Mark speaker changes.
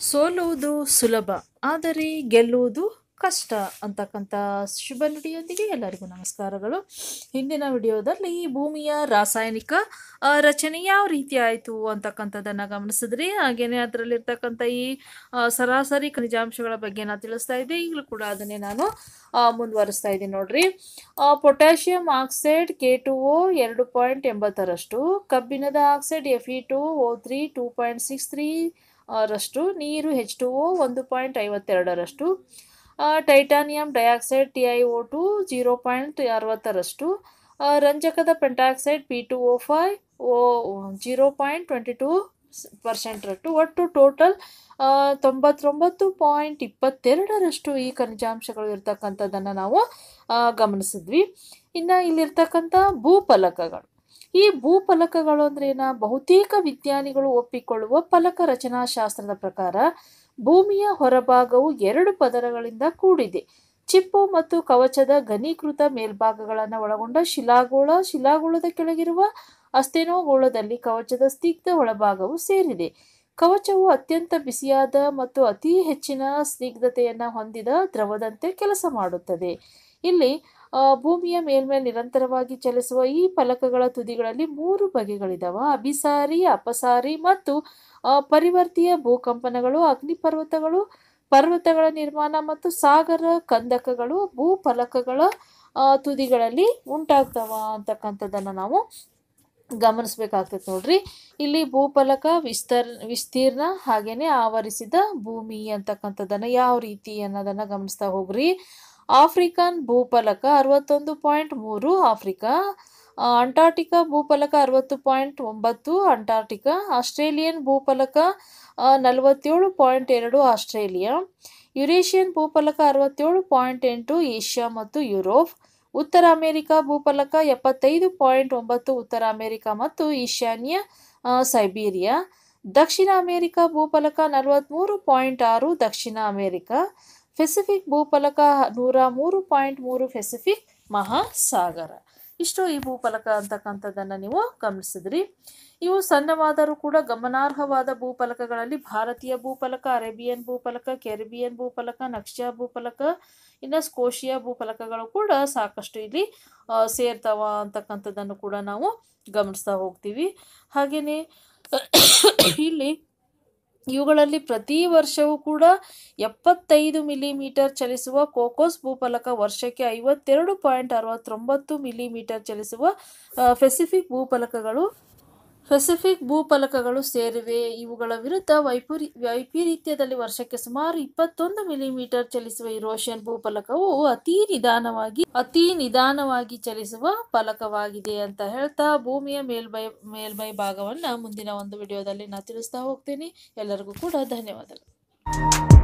Speaker 1: ಸೋಲುವುದು ಸುಲಭ, ಆದರೆ ಗೆಲ್ಲುವುದು ಕಷ್ಟ ಅಂತಕ್ಕಂಥ ಶುಭ ನುಡಿಯೊಂದಿಗೆ ಎಲ್ಲರಿಗೂ ನಮಸ್ಕಾರಗಳು. ಹಿಂದಿನ ವಿಡಿಯೋದಲ್ಲಿ ಭೂಮಿಯ ರಾಸಾಯನಿಕ ರಚನೆ ಯಾವ ರೀತಿ ಆಯಿತು ಅಂತಕ್ಕಂಥದ್ದನ್ನು ಗಮನಿಸಿದ್ರಿ? ಹಾಗೆಯೇ ಅದರಲ್ಲಿರ್ತಕ್ಕಂಥ ಈ ಸರಾಸರಿ ಖನಿಜಾಂಶಗಳ ಬಗ್ಗೆ ನಾನು ತಿಳಿಸ್ತಾ ಇದ್ದೆ. ಈಗಲೂ ಕೂಡ ಅದನ್ನೇ ನಾನು ಮುಂದುವರಿಸ್ತಾ ಇದ್ದೀನಿ ನೋಡ್ರಿ. Potassium oxide K two O ಎರಡು ಪಾಯಿಂಟ್ ಎಂಬತ್ತರಷ್ಟು, ಕಬ್ಬಿಣದ oxide F E two O three two point six three ರಷ್ಟು ನೀರು ಹೆಚ್ ಟು ಒ ಒಂದು point ಐವತ್ತೆರಡರಷ್ಟು titanium dioxide T I O two zero point ಅರವತ್ತರಷ್ಟು ರಂಜಕದ pentoxide P two O five, zero point twenty two ಪರ್ಸೆಂಟ್ರಷ್ಟು, ಒಟ್ಟು total ತೊಂಬತ್ತೊಂಬತ್ತು point ಇಪ್ಪತ್ತೆರಡರಷ್ಟು ಈ ಖನಿಜಾಂಶಗಳು ಇರ್ತಕ್ಕಂಥದ್ದನ್ನು ನಾವು ಗಮನಿಸಿದ್ವಿ. ಇನ್ನು ಇಲ್ಲಿರ್ತಕ್ಕಂಥ ಭೂಫಲಕಗಳು. ಈ ಭೂಫಲಕಗಳು ಅಂದ್ರೇನ ಬಹುತೇಕ ವಿಜ್ಞಾನಿಗಳು ಒಪ್ಪಿಕೊಳ್ಳುವ ಫಲಕ ರಚನಾಶಾಸ್ತ್ರದ ಪ್ರಕಾರ ಭೂಮಿಯ ಹೊರಭಾಗವು ಎರಡು ಪದರಗಳಿಂದ ಕೂಡಿದೆ. ಚಿಪ್ಪು ಮತ್ತು ಕವಚದ ಘನೀಕೃತ ಮೇಲ್ಭಾಗಗಳನ್ನು ಒಳಗೊಂಡ ಶಿಲಾಗೋಳ, ಶಿಲಾಗೋಳದ ಕೆಳಗಿರುವ ಅಸ್ತೆನೋಗೋಳದಲ್ಲಿ ಕವಚದ ಸ್ನಿಗ್ಧ ಒಳಭಾಗವು ಸೇರಿದೆ. ಕವಚವು ಅತ್ಯಂತ ಬಿಸಿಯಾದ ಮತ್ತು ಅತಿ ಹೆಚ್ಚಿನ ಸ್ನಿಗ್ಧತೆಯನ್ನು ಹೊಂದಿದ ದ್ರವದಂತೆ ಕೆಲಸ ಮಾಡುತ್ತದೆ. ಇಲ್ಲಿ ಭೂಮಿಯ ಮೇಲ್ಮೈ ನಿರಂತರವಾಗಿ ಚಲಿಸುವ ಈ ಫಲಕಗಳ ತುದಿಗಳಲ್ಲಿ ಮೂರು ಬಗೆಗಳಿದಾವ. ಅಭಿಸಾರಿ, ಅಪಸಾರಿ ಮತ್ತು ಪರಿವರ್ತೀಯ ಭೂಕಂಪನಗಳು, ಅಗ್ನಿಪರ್ವತಗಳು, ಪರ್ವತಗಳ ನಿರ್ಮಾಣ ಮತ್ತು ಸಾಗರ ಕಂದಕಗಳು ಭೂಫಲಕಗಳ ಫಲಕಗಳ ತುದಿಗಳಲ್ಲಿ ಉಂಟಾಗ್ತಾವ ಅಂತಕ್ಕಂಥದ್ದನ್ನು ನಾವು ಗಮನಿಸ್ಬೇಕಾಗ್ತೈತೆ ನೋಡ್ರಿ. ಇಲ್ಲಿ ಭೂಫಲಕ ವಿಸ್ತರ್, ವಿಸ್ತೀರ್ಣ ಹಾಗೇನೆ ಆವರಿಸಿದ ಭೂಮಿ ಅಂತಕ್ಕಂಥದ್ದನ್ನು ಯಾವ ರೀತಿ ಅನ್ನೋದನ್ನು ಗಮನಿಸ್ತಾ ಹೋಗ್ರಿ. ಆಫ್ರಿಕನ್ ಭೂಫಲಕ ಅರವತ್ತೊಂದು ಪಾಯಿಂಟ್ ಮೂರು, ಆಫ್ರಿಕಾ ಅಂಟಾರ್ಟಿಕಾ ಭೂಫಲಕ ಅರವತ್ತು ಪಾಯಿಂಟ್ ಒಂಬತ್ತು, ಅಂಟಾರ್ಟಿಕಾ, ಆಸ್ಟ್ರೇಲಿಯನ್ ಭೂಫಲಕ ನಲವತ್ತೇಳು ಪಾಯಿಂಟ್ ಎರಡು, ಆಸ್ಟ್ರೇಲಿಯಾ, ಯುರೇಷಿಯನ್ ಭೂಫಲಕ ಅರವತ್ತೇಳು ಪಾಯಿಂಟ್ ಎಂಟು, ಏಷ್ಯಾ ಮತ್ತು ಯುರೋಪ್, ಉತ್ತರ ಅಮೆರಿಕಾ ಭೂಫಲಕ ಎಪ್ಪತ್ತೈದು ಪಾಯಿಂಟ್ ಒಂಬತ್ತು, ಉತ್ತರ ಅಮೆರಿಕಾ ಮತ್ತು ಈಶಾನ್ಯ ಸೈಬೀರಿಯಾ, ದಕ್ಷಿಣ ಅಮೆರಿಕಾ ಭೂಫಲಕ ನಲವತ್ತ್ಮೂರು ಪಾಯಿಂಟ್ ಆರು, ದಕ್ಷಿಣ ಅಮೆರಿಕಾ ಪೆಸಿಫಿಕ್ ಭೂಫಲಕ ನೂರ ಮೂರು ಪಾಯಿಂಟ್ ಮೂರು ಪೆಸಿಫಿಕ್ ಮಹಾಸಾಗರ. ಇಷ್ಟು ಈ ಭೂಫಲಕ ಅಂತಕ್ಕಂಥದ್ದನ್ನು ನೀವು ಗಮನಿಸಿದ್ರಿ. ಇವು ಸಣ್ಣವಾದರೂ ಕೂಡ ಗಮನಾರ್ಹವಾದ ಭೂಫಲಕಗಳಲ್ಲಿ ಭಾರತೀಯ ಭೂಫಲಕ, ಅರೇಬಿಯನ್ ಭೂಫಲಕ, ಕೆರಿಬಿಯನ್ ಭೂಫಲಕ ನಕ್ಷ ಭೂಫಲಕ, ಇನ್ನು ಸ್ಕೋಶಿಯಾ ಭೂಫಲಕಗಳು ಕೂಡ ಸಾಕಷ್ಟು ಇಲ್ಲಿ ಸೇರ್ತಾವ ಅಂತಕ್ಕಂಥದ್ದನ್ನು ಕೂಡ ನಾವು ಗಮನಿಸ್ತಾ ಹೋಗ್ತೀವಿ. ಹಾಗೆಯೇ ಇಲ್ಲಿ ಇವುಗಳಲ್ಲಿ ಪ್ರತಿ ವರ್ಷವೂ ಕೂಡ ಎಪ್ಪತ್ತೈದು ಮಿಲಿಮೀಟರ್ ಚಲಿಸುವ ಕೋಕೋಸ್ ಭೂಫಲಕ ವರ್ಷಕ್ಕೆ ಐವತ್ತೆರಡು ಪಾಯಿಂಟ್ ಅರವತ್ತೊಂಬತ್ತು ಮಿಲಿಮೀಟರ್ ಚಲಿಸುವ ಪೆಸಿಫಿಕ್ ಭೂಫಲಕಗಳು ಪೆಸಿಫಿಕ್ ಭೂಫಲಕಗಳು ಸೇರಿವೆ. ಇವುಗಳ ವಿರುದ್ಧ ವೈಪರಿ, ವೈಪರೀತ್ಯದಲ್ಲಿ ವರ್ಷಕ್ಕೆ ಸುಮಾರು ಇಪ್ಪತ್ತೊಂದು ಮಿಲಿಮೀಟರ್ ಚಲಿಸುವ ಯುರೋಷಿಯನ್ ಭೂಫಲಕವು ಅತಿ ನಿಧಾನವಾಗಿ ಅತಿ ನಿಧಾನವಾಗಿ ಚಲಿಸುವ ಫಲಕವಾಗಿದೆ ಅಂತ ಹೇಳ್ತಾ ಭೂಮಿಯ ಮೇಲ್ಮೈ ಮೇಲ್ಮೈ ಭಾಗವನ್ನು ಮುಂದಿನ ಒಂದು ವಿಡಿಯೋದಲ್ಲಿ ನಾನು ತಿಳಿಸ್ತಾ ಹೋಗ್ತೀನಿ. ಎಲ್ಲರಿಗೂ ಕೂಡ ಧನ್ಯವಾದಗಳು.